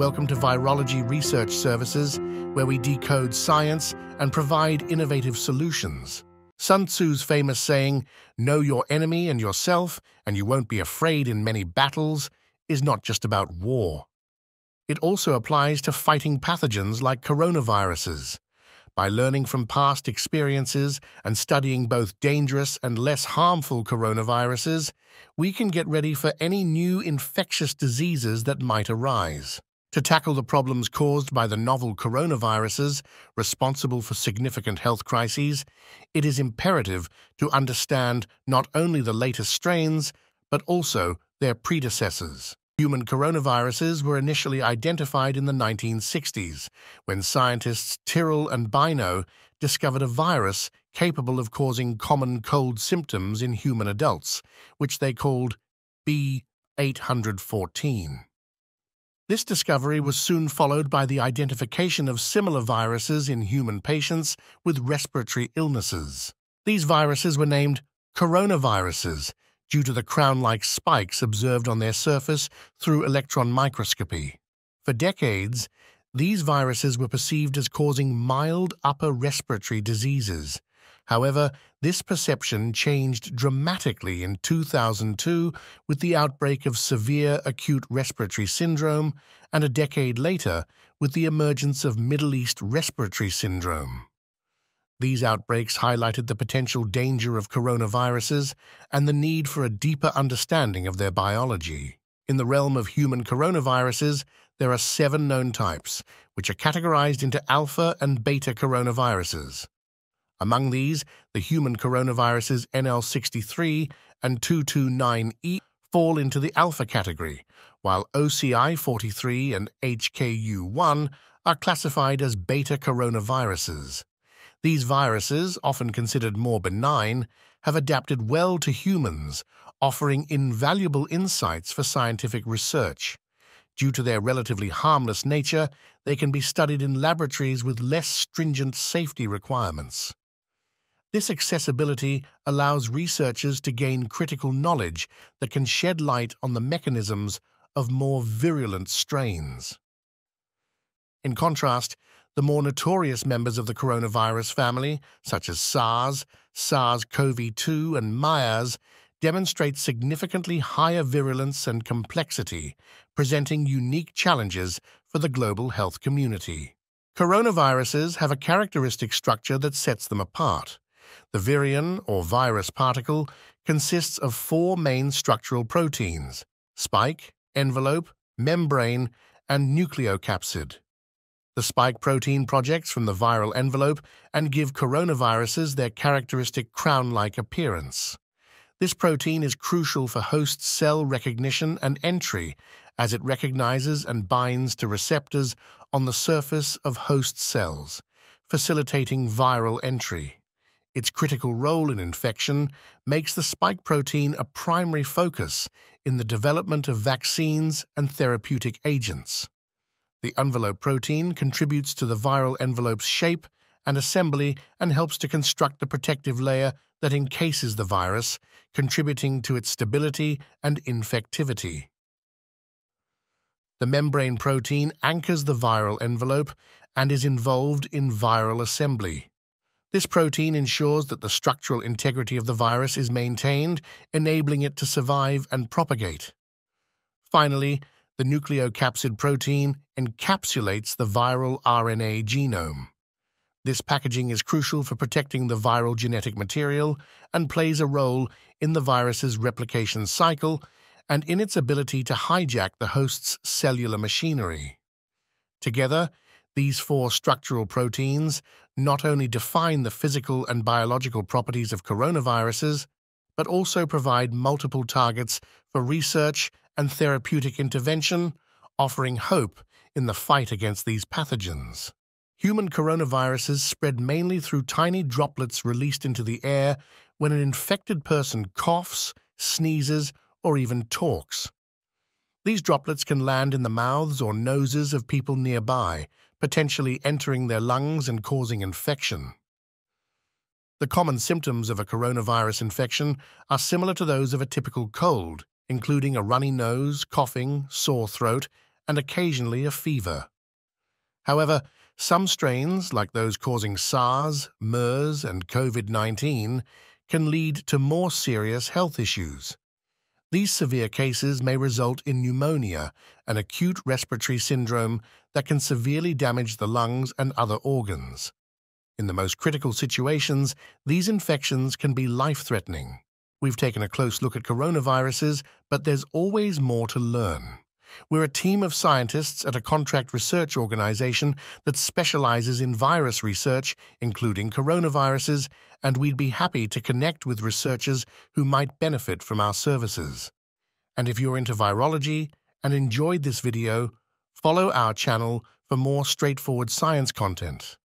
Welcome to Virology Research Services, where we decode science and provide innovative solutions. Sun Tzu's famous saying, Know your enemy and yourself, and you won't be afraid in many battles, is not just about war. It also applies to fighting pathogens like coronaviruses. By learning from past experiences and studying both dangerous and less harmful coronaviruses, we can get ready for any new infectious diseases that might arise. To tackle the problems caused by the novel coronaviruses responsible for significant health crises, it is imperative to understand not only the latest strains, but also their predecessors. Human coronaviruses were initially identified in the 1960s, when scientists Tyrrell and Bynoe discovered a virus capable of causing common cold symptoms in human adults, which they called B814. This discovery was soon followed by the identification of similar viruses in human patients with respiratory illnesses. These viruses were named coronaviruses due to the crown-like spikes observed on their surface through electron microscopy. For decades, these viruses were perceived as causing mild upper respiratory diseases. However, this perception changed dramatically in 2002 with the outbreak of severe acute respiratory syndrome and a decade later with the emergence of Middle East respiratory syndrome. These outbreaks highlighted the potential danger of coronaviruses and the need for a deeper understanding of their biology. In the realm of human coronaviruses, there are seven known types, which are categorized into alpha and beta coronaviruses. Among these, the human coronaviruses NL63 and 229E fall into the alpha category, while OC43 and HKU1 are classified as beta coronaviruses. These viruses, often considered more benign, have adapted well to humans, offering invaluable insights for scientific research. Due to their relatively harmless nature, they can be studied in laboratories with less stringent safety requirements. This accessibility allows researchers to gain critical knowledge that can shed light on the mechanisms of more virulent strains. In contrast, the more notorious members of the coronavirus family, such as SARS, SARS-CoV-2, and MERS, demonstrate significantly higher virulence and complexity, presenting unique challenges for the global health community. Coronaviruses have a characteristic structure that sets them apart. The virion, or virus particle, consists of four main structural proteins, spike, envelope, membrane, and nucleocapsid. The spike protein projects from the viral envelope and give coronaviruses their characteristic crown-like appearance. This protein is crucial for host cell recognition and entry as it recognizes and binds to receptors on the surface of host cells, facilitating viral entry. Its critical role in infection makes the spike protein a primary focus in the development of vaccines and therapeutic agents. The envelope protein contributes to the viral envelope's shape and assembly and helps to construct the protective layer that encases the virus, contributing to its stability and infectivity. The membrane protein anchors the viral envelope and is involved in viral assembly. This protein ensures that the structural integrity of the virus is maintained, enabling it to survive and propagate. Finally, the nucleocapsid protein encapsulates the viral RNA genome. This packaging is crucial for protecting the viral genetic material and plays a role in the virus's replication cycle and in its ability to hijack the host's cellular machinery. Together, these four structural proteins not only define the physical and biological properties of coronaviruses, but also provide multiple targets for research and therapeutic intervention, offering hope in the fight against these pathogens. Human coronaviruses spread mainly through tiny droplets released into the air when an infected person coughs, sneezes, or even talks. These droplets can land in the mouths or noses of people nearby, potentially entering their lungs and causing infection. The common symptoms of a coronavirus infection are similar to those of a typical cold, including a runny nose, coughing, sore throat, and occasionally a fever. However, some strains, like those causing SARS, MERS, and COVID-19, can lead to more serious health issues. These severe cases may result in pneumonia, an acute respiratory syndrome that can severely damage the lungs and other organs. In the most critical situations, these infections can be life-threatening. We've taken a close look at coronaviruses, but there's always more to learn. We're a team of scientists at a contract research organization that specializes in virus research, including coronaviruses, and we'd be happy to connect with researchers who might benefit from our services. And if you're into virology and enjoyed this video, follow our channel for more straightforward science content.